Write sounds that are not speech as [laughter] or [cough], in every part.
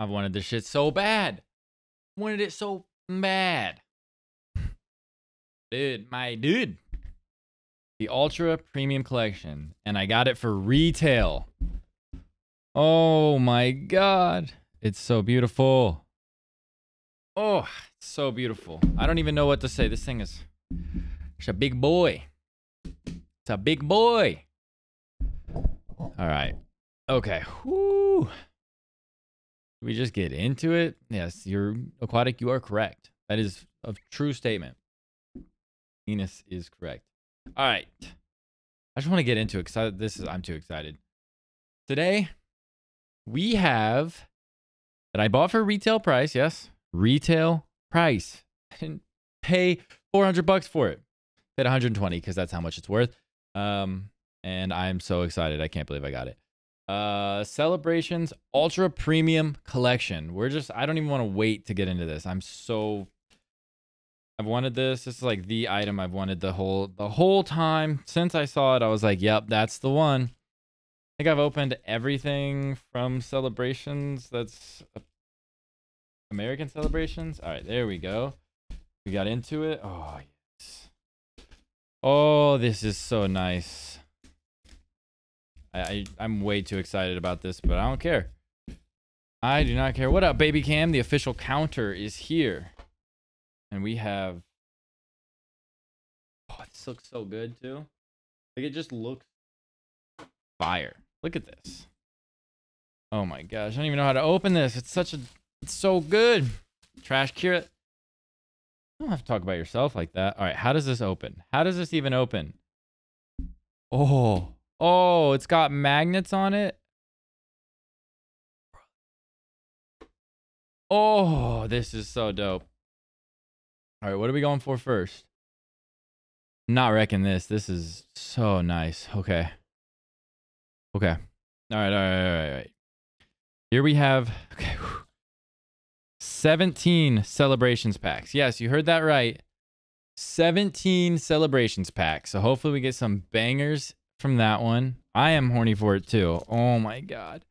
I've wanted this shit so bad. Wanted it so bad. Dude, my dude. The Ultra Premium Collection. And I got it for retail. Oh my god. It's so beautiful. Oh, it's so beautiful. I don't even know what to say. This thing is it's a big boy. It's a big boy. All right. Okay. Whoo. We just get into it. Yes, you're aquatic. You are correct. That is a true statement. Venus is correct. All right. I just want to get into it because this is I'm too excited. Today, we have that I bought for retail price. Yes, retail price. I didn't pay 400 bucks for it. Paid 120 because that's how much it's worth. Um, and I'm so excited. I can't believe I got it. Uh, Celebrations Ultra Premium Collection. We're just, I don't even want to wait to get into this. I'm so, I've wanted this. This is like the item I've wanted the whole, the whole time since I saw it. I was like, yep, that's the one. I think I've opened everything from Celebrations. That's American Celebrations. All right, there we go. We got into it. Oh, yes. Oh, this is so nice. I, I am way too excited about this, but I don't care. I do not care. What up, baby cam? The official counter is here. And we have Oh, this looks so good too. Like it just looks fire. Look at this. Oh my gosh, I don't even know how to open this. It's such a it's so good. Trash cure. You don't have to talk about yourself like that. All right, how does this open? How does this even open? Oh, Oh, it's got magnets on it. Oh, this is so dope. All right, what are we going for first? not wrecking this. This is so nice. Okay. Okay. All right, all right, all right, all right. Here we have okay. 17 celebrations packs. Yes, you heard that right. 17 celebrations packs. So hopefully we get some bangers from that one. I am horny for it too. Oh my god.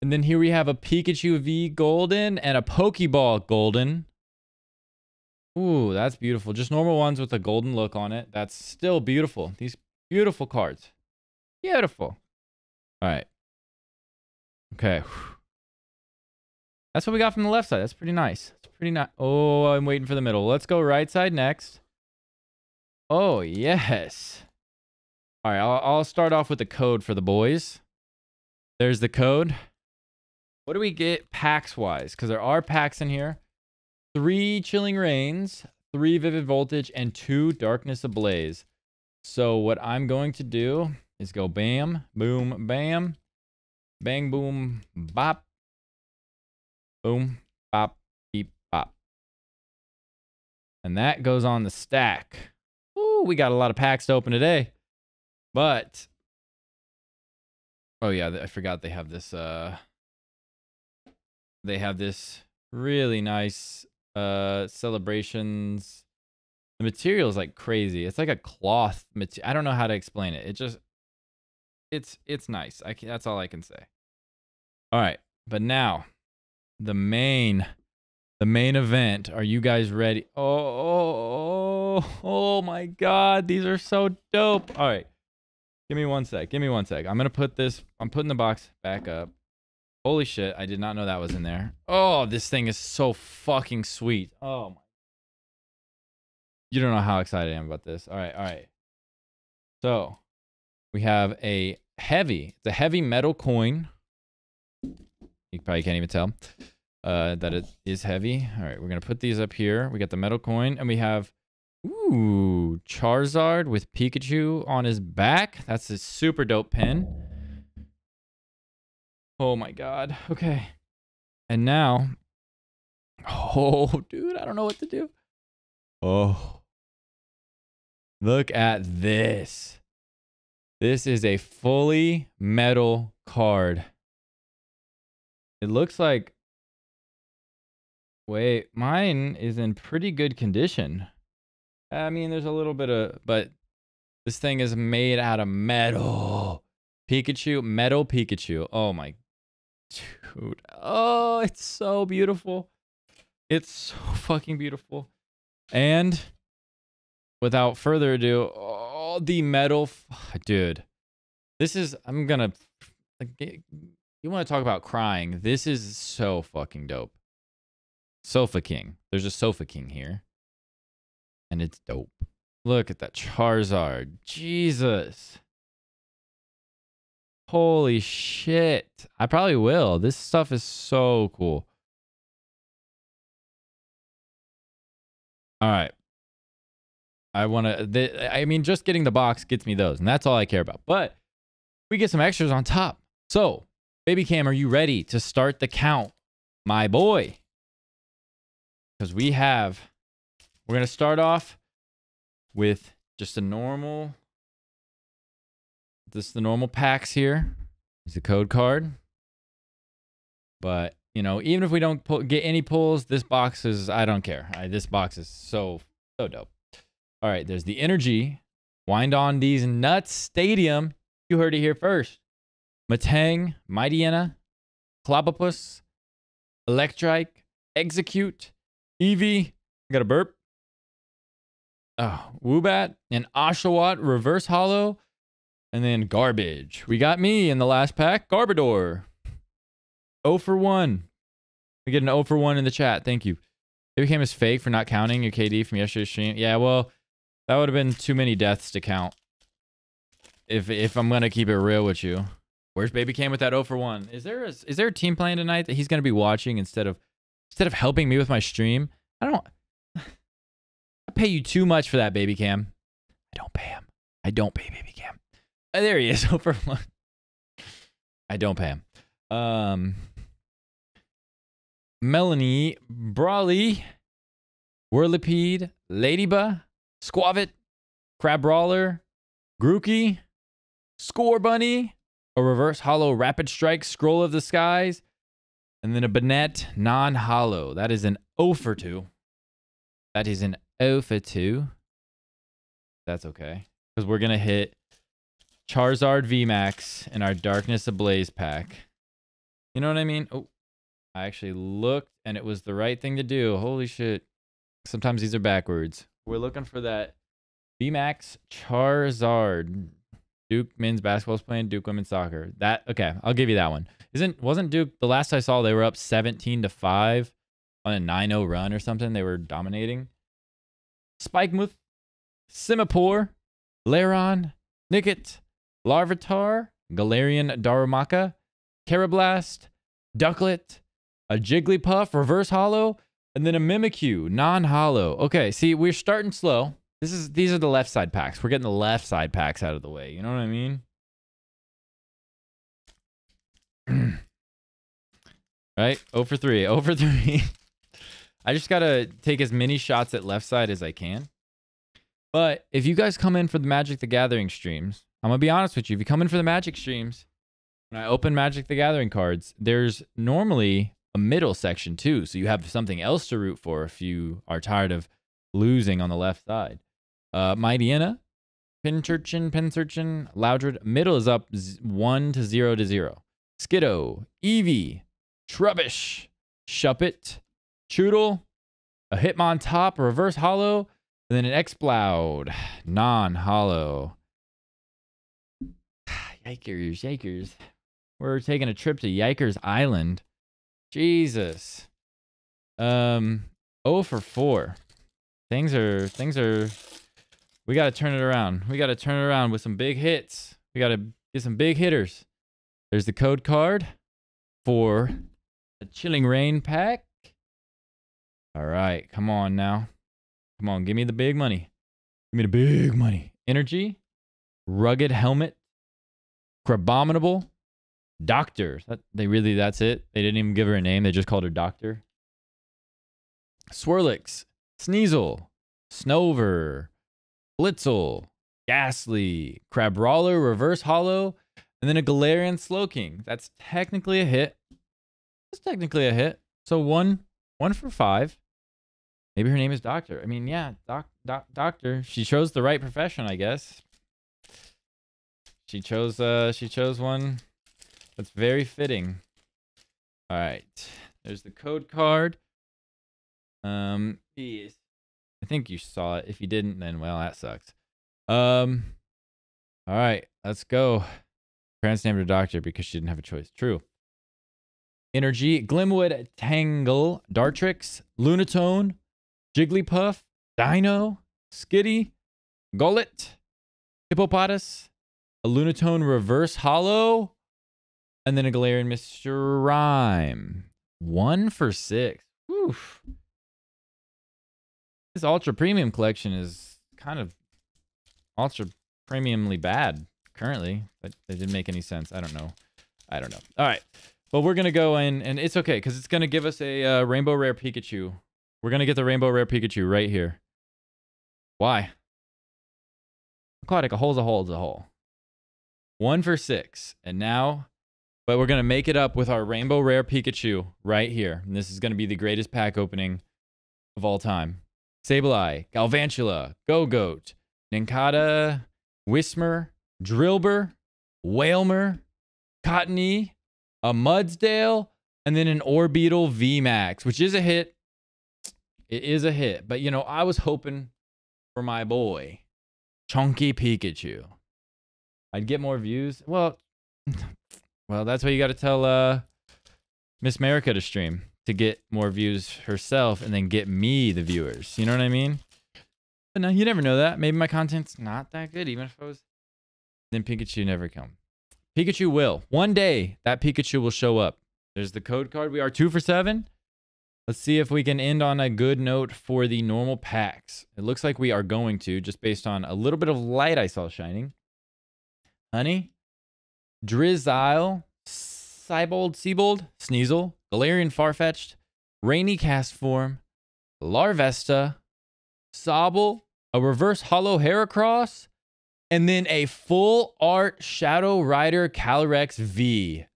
And then here we have a Pikachu V Golden and a Pokeball Golden. Ooh, that's beautiful. Just normal ones with a golden look on it. That's still beautiful. These beautiful cards. Beautiful. All right. Okay. That's what we got from the left side. That's pretty nice. It's pretty nice. Oh, I'm waiting for the middle. Let's go right side next. Oh, yes. All right, I'll, I'll start off with the code for the boys. There's the code. What do we get packs wise? Because there are packs in here. Three Chilling Reigns, three Vivid Voltage, and two Darkness Ablaze. So what I'm going to do is go bam, boom, bam, bang, boom, bop, boom, bop, beep, bop. And that goes on the stack. Ooh, we got a lot of packs to open today. But oh yeah, I forgot they have this uh they have this really nice uh celebrations. The material is like crazy. It's like a cloth material i don't know how to explain it. It just it's it's nice. I can, that's all i can say. All right but now the main the main event. Are you guys ready? Oh oh oh, oh my god these are so dope. All right Give me one sec. Give me one sec. I'm going to put this, I'm putting the box back up. Holy shit. I did not know that was in there. Oh, this thing is so fucking sweet. Oh my. You don't know how excited I am about this. All right. All right. So we have a heavy, it's a heavy metal coin. You probably can't even tell uh, that it is heavy. All right. We're going to put these up here. We got the metal coin and we have Ooh, Charizard with Pikachu on his back. That's a super dope pin. Oh my god. Okay. And now. [laughs] Oh, dude, I don't know what to do. Oh. Look at this. This is a fully metal card. It looks like. Wait, mine is in pretty good condition. I mean, there's a little bit of, but this thing is made out of metal. Pikachu, metal Pikachu. Oh my, Dude. Oh, it's so beautiful. It's so [laughs] fucking beautiful. And without further ado, oh, the metal. Dude. This is. I'm to. You want to talk about crying? This is so fucking dope. Sofa King. There's a Sofa King here. And it's dope. Look at that Charizard. Jesus. Holy shit. I probably will. This stuff is so cool. All right. I want to, I mean, just getting the box gets me those, and that's all I care about. But we get some extras on top. So, Baby Cam, are you ready to start the count? My boy. Because we have, we're going to start off with just a normal, this is the normal packs here. Is the code card. But, you know, even if we don't pull, get any pulls, this box is, I don't care. I, this box is so, so dope. All right, there's the energy. Wyndon these nuts stadium. You heard it here first. Matang, Mightyena, Clobbopus, Electrike, Exeggcute, Eevee. Got a burp oh, Woobat and Oshawott reverse hollow. And then garbage. We got me in the last pack. Garbodor. 0 for 1. We get an 0 for 1 in the chat. Thank you. It became as fake for not counting your KD from yesterday's stream. Yeah, well, that would have been too many deaths to count. If if I'm gonna keep it real with you. Where's Baby Cam with that 0 for 1? Is there a, is there a team playing tonight that he's gonna be watching instead of instead of helping me with my stream? I don't pay you too much for that, baby cam. I don't pay him. I don't pay baby cam. Oh, there he is. [laughs] Over one. I don't pay him. Um, Melony, Brawly, Whirlipede, Ladybug, Squavit, Crabrawler, Grookey, Scorbunny, a reverse hollow rapid strike scroll of the skies, and then a Banette non hollow. That is an O for 2. That is an 0 for 2. That's okay. Because we're going to hit Charizard VMAX in our Darkness Ablaze pack. You know what I mean? Oh, I actually looked and it was the right thing to do. Holy shit. Sometimes these are backwards. We're looking for that VMAX Charizard. Duke men's basketball is playing Duke women's soccer. That okay, I'll give you that one. Isn't wasn't Duke the last I saw they were up 17 to 5 on a 9-0 run or something. They were dominating. Spikemuth, Simipour, Lairon, Nickit, Larvitar, Galarian Darumaka, Karrablast, Ducklett, a Jigglypuff reverse hollow, and then a Mimikyu non-hollow. Okay, see, we're starting slow. This is these are the left side packs. We're getting the left side packs out of the way. You know what I mean? [clears throat] right? 0 for 3. 0 for 3. [laughs] I just got to take as many shots at left side as I can. But if you guys come in for the Magic the Gathering streams, I'm going to be honest with you. If you come in for the Magic streams, when I open Magic the Gathering cards, there's normally a middle section too. So you have something else to root for if you are tired of losing on the left side. Uh, Mightyena, Pincurchin, Pincurchin, Loudred. Middle is up 1 to 0 to 0. Skiddo, Eevee, Trubbish, Shuppet, Chewtle, a Hitmontop, a reverse hollow, and then an Exploud, non-hollow. [sighs] Yikers, yikers. We're taking a trip to Yikers Island. Jesus. Um, 0 for 4. Things are, things are, we got to turn it around. We got to turn it around with some big hits. We got to get some big hitters. There's the code card for a Chilling Reign pack. All right, come on now. Come on, give me the big money. Give me the big money. Energy, rugged helmet, crabominable, doctor. That, they really, that's it. They didn't even give her a name. They just called her doctor. Swirlix, Sneasel, Snover, Blitzle, Gastly, Crabrawler, Reverse Hollow, and then a Galarian Slowking. That's technically a hit. That's technically a hit. So one, one for five. Maybe her name is Doctor. I mean, yeah, doc, doc, doctor. She chose the right profession, I guess. She chose, uh, she chose one that's very fitting. All right. There's the code card. Um, yes. I think you saw it. If you didn't, then well, that sucks. Um, all right, let's go. Parents named her doctor because she didn't have a choice. True. Energy, Glimwood, Tangle, Dartrix, Lunatone, Jigglypuff, Dino, Skitty, Gullet, Hippopotas, a Lunatone Reverse Hollow, and then a Galarian Mr. Rime. One for six. Oof. This Ultra Premium collection is kind of ultra premiumly bad currently, but it didn't make any sense. I don't know. I don't know. All right. But we're going to go in, and it's okay because it's going to give us a uh, Rainbow Rare Pikachu. We're going to get the Rainbow Rare Pikachu right here. Why? Aquatic, a hole's a hole's a hole. One for six. And now, but we're going to make it up with our Rainbow Rare Pikachu right here. And this is going to be the greatest pack opening of all time. Sableye, Galvantula, Gogoat, Nincada, Whismur, Drillbur, Wailmer, Cottonee, a Mudsdale, and then an Orbeetle VMAX, which is a hit. It is a hit. But, you know, I was hoping for my boy, Chunky Pikachu. I'd get more views. Well, [laughs] well, that's why you got to tell uh, Miss America to stream to get more views herself and then get me the viewers. You know what I mean? But no, you never know that. Maybe my content's not that good, even if I was. Then Pikachu never come. Pikachu will. One day, that Pikachu will show up. There's the code card. We are two for seven. Let's see if we can end on a good note for the normal packs. It looks like we are going to, just based on a little bit of light I saw shining. Honey, Drizzile, Cybold, Seabold, Sneasel, Galarian Farfetch'd, Rainy Castform, Larvesta, Sobble, a reverse hollow Heracross, and then a full art Shadow Rider Calyrex V.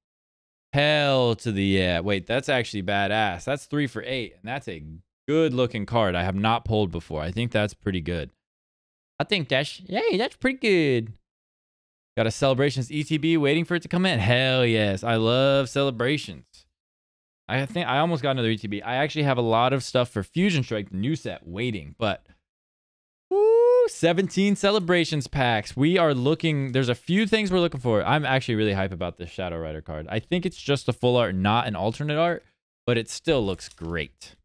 Hell to the yeah. Wait, that's actually badass. That's three for eight, and that's a good looking card I have not pulled before. I think that's pretty good. I think that's, hey, that's pretty good. Got a celebrations ETB waiting for it to come in. Hell yes. I love celebrations. I think I almost got another ETB. I actually have a lot of stuff for Fusion Strike, the new set, waiting. But 17 celebrations packs. We are looking. There's a few things we're looking for. I'm actually really hype about this Shadow Rider card. I think it's just a full art, not an alternate art, but it still looks great.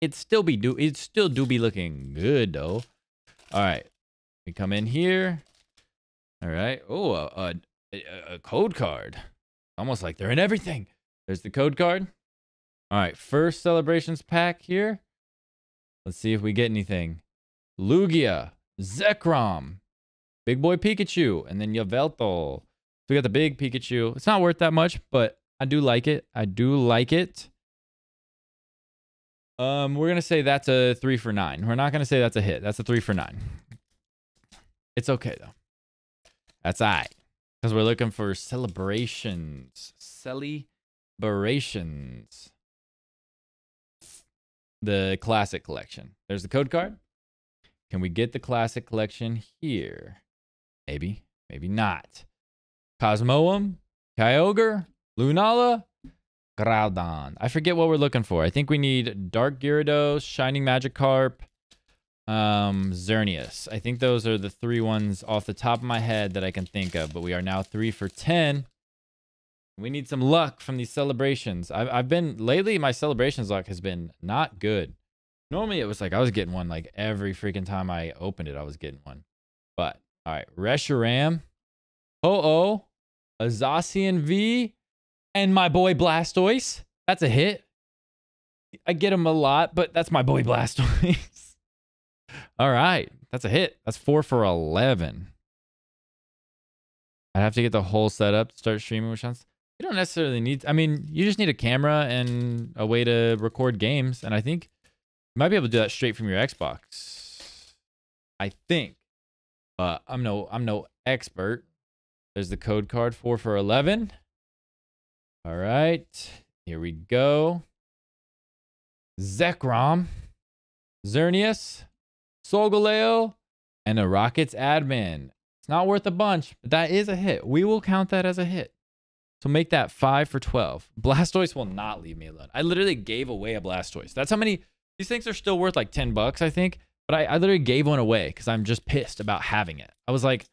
It still be do. It still do be looking good though. All right, we come in here. All right. Oh, a, a, a code card. Almost like they're in everything. There's the code card. All right, first celebrations pack here. Let's see if we get anything. Lugia, Zekrom, Big Boy Pikachu, and then Yveltal. So we got the big Pikachu. It's not worth that much, but I do like it. I do like it. Um, we're gonna say that's a three for nine. We're not gonna say that's a hit. That's a three for nine. It's okay though. That's right. Because we're looking for celebrations. Celebrations the classic collection. There's the code card. Can we get the classic collection here? Maybe, maybe not. Cosmoem, Kyogre, Lunala, Groudon. I forget what we're looking for. I think we need Dark Gyarados, Shining Magikarp, um, Xerneas. I think those are the three ones off the top of my head that I can think of, but we are now three for 10. We need some luck from these celebrations. I've, I've been, lately, my celebrations luck has been not good. Normally, it was like I was getting one like every freaking time I opened it, I was getting one. But, all right, Reshiram, Ho-Oh, a V, and my boy Blastoise. That's a hit. I get him a lot, but that's my boy [laughs] Blastoise. all right, that's a hit. That's four for 11. I'd have to get the whole setup to start streaming with Chance. You don't necessarily need. I mean, you just need a camera and a way to record games, and I think you might be able to do that straight from your Xbox. I think. Uh, I'm no I'm no expert. There's the code card four for eleven. All right, here we go. Zekrom, Xerneas, Solgaleo, and a Rockets admin. It's not worth a bunch, but that is a hit. We will count that as a hit. So make that five for 12. Blastoise will not leave me alone. I literally gave away a Blastoise. That's how many, these things are still worth like 10 bucks, I think. But I, I literally gave one away because I'm just pissed about having it. I was like,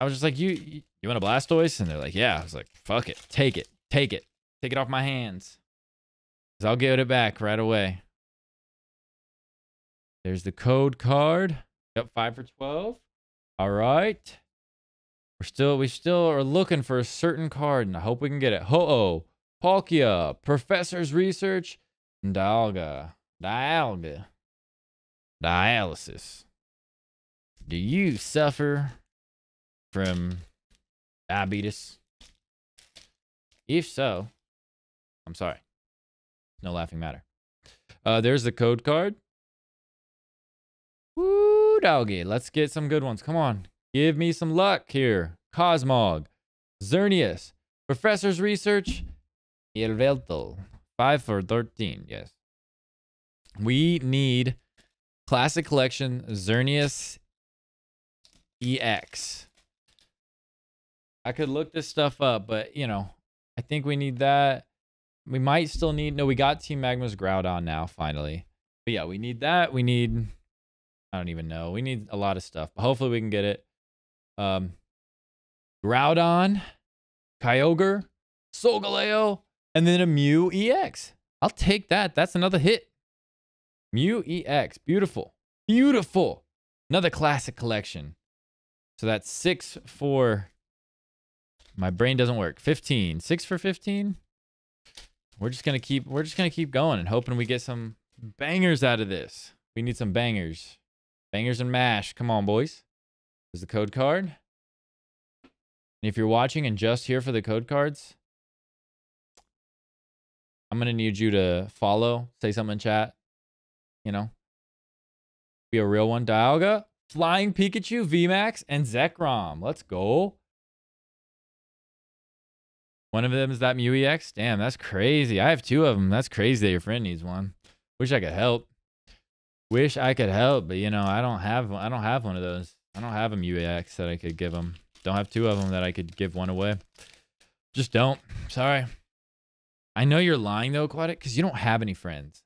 I was just like, you, you, want a Blastoise? And they're like, yeah. I was like, fuck it. Take it. Take it. Take it off my hands. Because I'll give it back right away. There's the code card. Yep, five for 12. All right. We're still, we still are looking for a certain card, and I hope we can get it. Ho-Oh, Palkia, Professor's Research, Dialga. Dialga. Dialysis. Do you suffer from diabetes? If so, I'm sorry. No laughing matter. Uh, there's the code card. Woo, doggy. Let's get some good ones. Come on. Give me some luck here. Cosmog. Xerneas. Professor's Research. Yveltal. 5 for 13. Yes. We need Classic Collection Xerneas EX. I could look this stuff up, but, you know, I think we need that. We might still need... No, we got Team Magma's Groudon now, finally. But yeah, we need that. We need... I don't even know. We need a lot of stuff. But hopefully we can get it. Um, Groudon, Kyogre, Solgaleo, and then a Mew EX. I'll take that. That's another hit. Mew EX. Beautiful. Beautiful. Another classic collection. So that's six for... My brain doesn't work. 15. Six for 15? We're just to keep... We're just to keep going and hoping we get some bangers out of this. We need some bangers. Bangers and mash. Come on, boys. There's the code card. And if you're watching and just here for the code cards, I'm to need you to follow, say something in chat. You know, be a real one. Dialga, Flying Pikachu, VMAX, and Zekrom. Let's go. One of them is that Mew EX. Damn, that's crazy. I have two of them. That's crazy that your friend needs one. Wish I could help. Wish I could help, but you know, I don't have I don't have one of those. I don't have a Mew EX that I could give them. Don't have two of them that I could give one away. Just don't. Sorry. I know you're lying though, Aquatic, because you don't have any friends.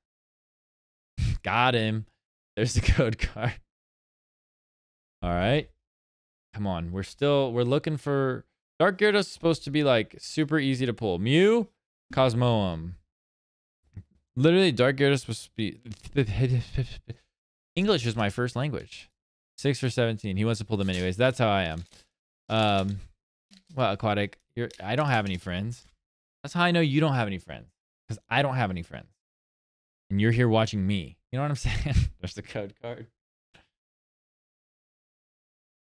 [laughs] Got him. There's the [laughs] code card. All right. Come on. We're still we're looking for Dark Gyarados is supposed to be like super easy to pull. Mew, Cosmoem. Literally, Dark Gyarados was be [laughs] English is my first language. Six for seventeen. He wants to pull them anyways. That's how I am. Um, well, aquatic. You're. I don't have any friends. That's how I know you don't have any friends because I don't have any friends, and you're here watching me. You know what I'm [laughs] saying? There's the code card.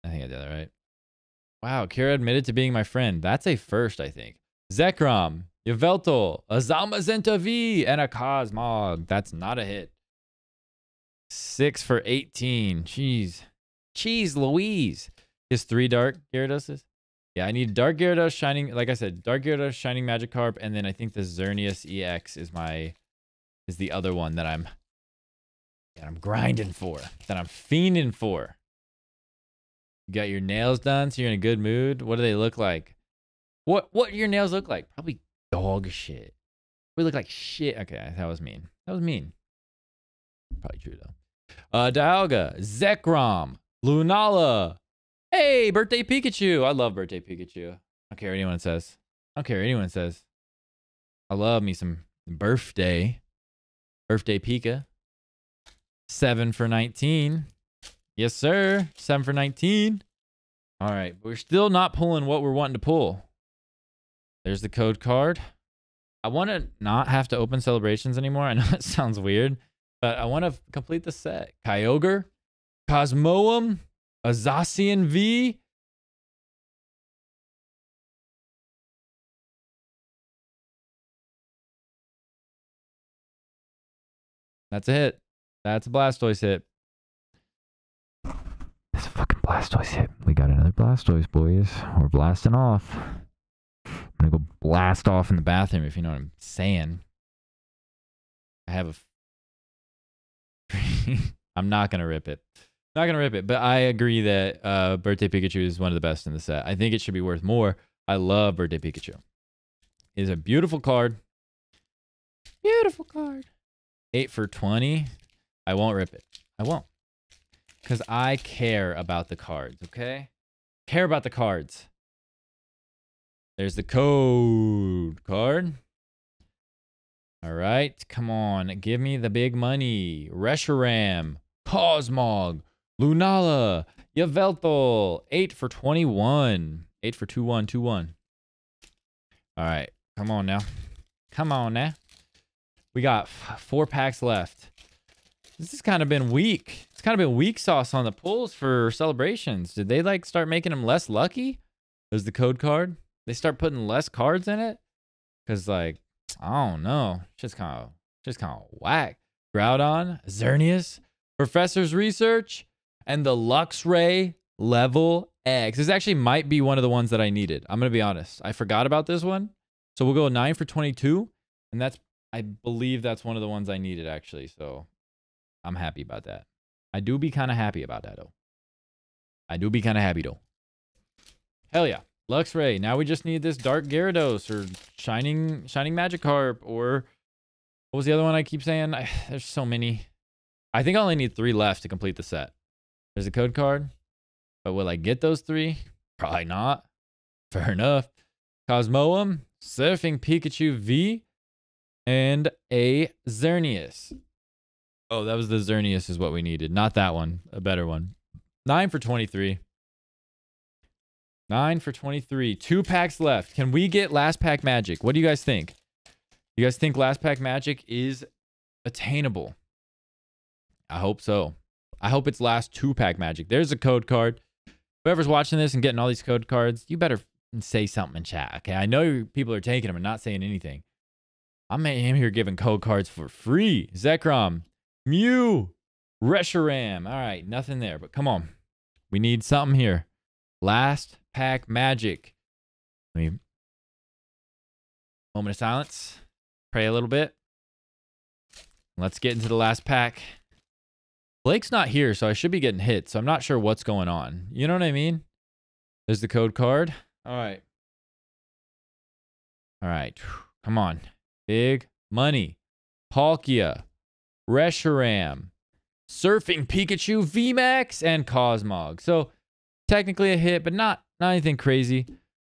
I think I did that right. Wow, Kira admitted to being my friend. That's a first, I think. Zekrom, Yveltal, a Zamazenta V, and a Cosmog. That's not a hit. Six for 18. Jeez. Cheese Louise. Is three Dark Gyarados? Yeah, I need Dark Gyarados, Shining, like I said, Dark Gyarados, Shining Magikarp, and then I think the Xerneas EX is my, is the other one that I'm, that I'm grinding for, that I'm fiending for. You got your nails done, so you're in a good mood. What do they look like? What, what your nails look like? Probably dog shit. We look like shit. Okay, that was mean. That was mean. Probably true though. Uh, Dialga, Zekrom, Lunala. Hey, birthday Pikachu. I love birthday Pikachu. I don't care what anyone says. I don't care what anyone says. I love me some birthday. Birthday Pika. Seven for 19. Yes, sir. Seven for 19. All right. We're still not pulling what we're wanting to pull. There's the code card. I want to not have to open celebrations anymore. I know [laughs] it sounds weird, but I want to complete the set. Kyogre, Cosmoem, a Zacian V. That's a hit. That's a Blastoise hit. That's a fucking Blastoise hit. We got another Blastoise, boys. We're blasting off. I'm gonna go blast off in the bathroom if you know what I'm saying. I have a. [laughs] I'm not gonna rip it. Not gonna rip it, but I agree that uh, Birthday Pikachu is one of the best in the set. I think it should be worth more. I love Birthday Pikachu. It is a beautiful card. Beautiful card. 8 for 20. I won't rip it. I won't. Because I care about the cards, okay? Care about the cards. There's the code card. All right, come on. Give me the big money. Reshiram, Cosmog, Lunala, Yveltal. 8 for 21. 8 for 2 1 2 1. All right, come on now. Come on now. We got four packs left. This has kind of been weak. It's kind of been weak sauce on the pulls for celebrations. Did they like start making them less lucky? There's the code card. They start putting less cards in it? Cause like, I don't know. Just kind of just kind of whack. Groudon, Xerneas, Professor's Research, and the Luxray Level X. This actually might be one of the ones that I needed. I'm gonna be honest. I forgot about this one. So we'll go 9 for 22. And that's I believe that's one of the ones I needed actually. So I'm happy about that. I do be kind of happy about that though. I do be kind of happy though. Hell yeah. Luxray. Now we just need this Dark Gyarados or Shining Shining Magikarp or what was the other one I keep saying? I, [sighs] there's so many. I think I only need three left to complete the set. There's a code card. But will I get those three? Probably not. Fair enough. Cosmoem, Surfing Pikachu V, and a Xerneas. Oh, that was the Xerneas is what we needed. Not that one. A better one. Nine for 23. Nine for 23. Two packs left. Can we get last pack magic? What do you guys think? You guys think last pack magic is attainable? I hope so. I hope it's last two pack magic. There's a code card. Whoever's watching this and getting all these code cards, you better say something in chat. Okay. I know people are taking them and not saying anything. I'm here giving code cards for free. Zekrom, Mew, Reshiram. All right, nothing there, but come on. We need something here. Last pack magic. Let me moment of silence. Pray a little bit. Let's get into the last pack. Blake's not here, so I should be getting hit. So I'm not sure what's going on. You know what I mean? There's the code card. All right. All right. [sighs] Come on. Big money. Palkia. Reshiram. Surfing Pikachu VMAX and Cosmog. So technically a hit, but not, not anything crazy.